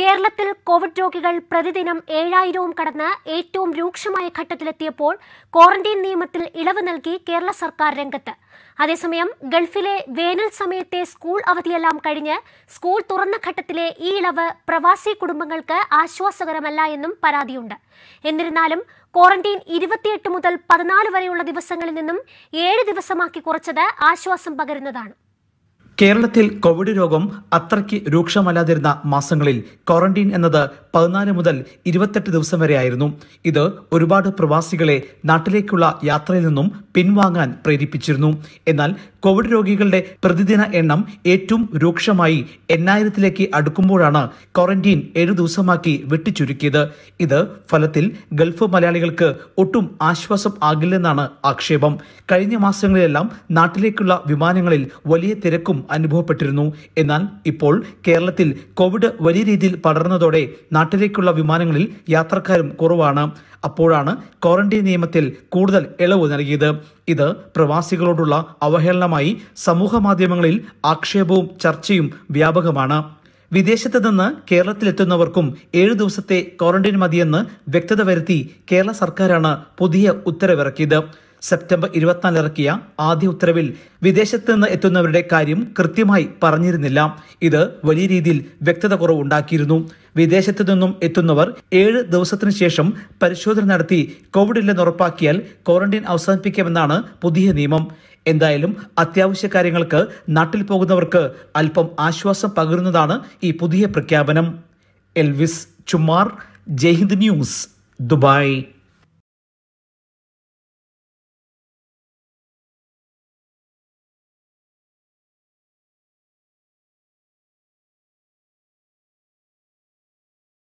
കേരളത്തിൽ കോവിഡ് രോഗികൾ പ്രതിദിനം ഏഴായിരവും കടന്ന് ഏറ്റവും രൂക്ഷമായ ഘട്ടത്തിലെത്തിയപ്പോൾ ക്വാറന്റീൻ നിയമത്തിൽ ഇളവ് നൽകി കേരള സർക്കാർ രംഗത്ത്. അതേസമയം ഗൾഫിലെ വേനൽ സമയത്തെ സ്കൂൾ അവധിയെല്ലാം കഴിഞ്ഞ് സ്കൂൾ തുറന്ന ഘട്ടത്തിലെ ഈ ഇളവ് പ്രവാസി കുടുംബങ്ങൾക്ക് ആശ്വാസകരമല്ല എന്നും പരാതിയുണ്ട്. എന്നിരുന്നാലും ക്വാറന്റീൻ ഇരുപത്തിയെട്ട് മുതൽ പതിനാല് വരെയുള്ള ദിവസങ്ങളിൽ നിന്നും ഏഴ് ദിവസമാക്കി കുറച്ചത് ആശ്വാസം പകരുന്നതാണ്. കേരളത്തിൽ കോവിഡ് രോഗം അത്രയ്ക്ക് രൂക്ഷമല്ലാതിരുന്ന മാസങ്ങളിൽ ക്വാറന്റീൻ എന്നത് പതിനാല് മുതൽ ഇരുപത്തെട്ട് ദിവസം വരെയായിരുന്നു. ഇത് ഒരുപാട് പ്രവാസികളെ നാട്ടിലേക്കുള്ള യാത്രയിൽ നിന്നും പിൻവാങ്ങാൻ പ്രേരിപ്പിച്ചിരുന്നു. എന്നാൽ കോവിഡ് രോഗികളുടെ പ്രതിദിന എണ്ണം ഏറ്റവും രൂക്ഷമായി എണ്ണായിരത്തിലേക്ക് അടുക്കുമ്പോഴാണ് ക്വാറന്റീൻ ഏഴു ദിവസമാക്കി വെട്ടിച്ചുരുക്കിയത്. ഇത് ഫലത്തിൽ ഗൾഫ് മലയാളികൾക്ക് ഒട്ടും ആശ്വാസം ആകില്ലെന്നാണ് ആക്ഷേപം. കഴിഞ്ഞ മാസങ്ങളിലെല്ലാം നാട്ടിലേക്കുള്ള വിമാനങ്ങളിൽ വലിയ തിരക്കും അനുഭവപ്പെട്ടിരുന്നു. എന്നാൽ ഇപ്പോൾ കേരളത്തിൽ കോവിഡ് വലിയ രീതിയിൽ പടർന്നതോടെ നാട്ടിലേക്കുള്ള വിമാനങ്ങളിൽ യാത്രക്കാരും കുറവാണ്. അപ്പോഴാണ് ക്വാറന്റീൻ നിയമത്തിൽ കൂടുതൽ ഇളവ് നൽകിയത്. ഇത് പ്രവാസികളോടുള്ള അവഹേളനമായി സമൂഹ മാധ്യമങ്ങളിൽ ആക്ഷേപവും ചർച്ചയും വ്യാപകമാണ്. വിദേശത്ത് നിന്ന് കേരളത്തിലെത്തുന്നവർക്കും ഏഴു ദിവസത്തെ ക്വാറന്റൈൻ മതിയെന്ന് വ്യക്തത വരുത്തി കേരള സർക്കാരാണ് പുതിയ ഉത്തരവിറക്കിയത്. സെപ്റ്റംബർ ഇരുപത്തിനാല് ഇറക്കിയ ആദ്യ ഉത്തരവിൽ വിദേശത്ത് നിന്ന് എത്തുന്നവരുടെ കാര്യം കൃത്യമായി പറഞ്ഞിരുന്നില്ല. ഇത് വലിയ രീതിയിൽ വ്യക്തത കുറവുണ്ടാക്കിയിരുന്നു. വിദേശത്തു നിന്നും എത്തുന്നവർ ഏഴ് ദിവസത്തിനു ശേഷം പരിശോധന നടത്തി കോവിഡ് ഇല്ലെന്ന് ഉറപ്പാക്കിയാൽ ക്വാറന്റൈൻ അവസാനിപ്പിക്കാമെന്നാണ് പുതിയ നിയമം. എന്തായാലും അത്യാവശ്യ കാര്യങ്ങൾക്ക് നാട്ടിൽ പോകുന്നവർക്ക് അല്പം ആശ്വാസം പകരുന്നതാണ് ഈ പുതിയ പ്രഖ്യാപനം. Elvis Chummar Jaihind news Dubai.